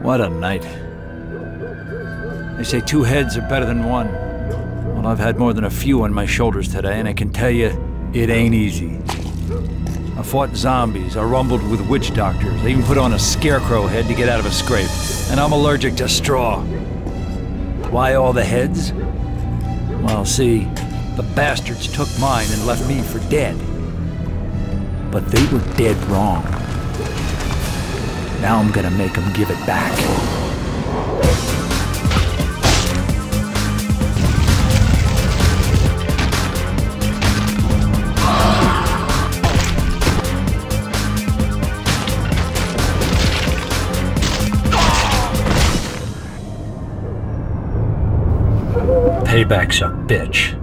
What a night. They say two heads are better than one. Well, I've had more than a few on my shoulders today, and I can tell you, it ain't easy. I fought zombies, I rumbled with witch doctors, I even put on a scarecrow head to get out of a scrape. And I'm allergic to straw. Why all the heads? Well, see, the bastards took mine and left me for dead. But they were dead wrong. Now I'm gonna make him give it back. Payback's a bitch.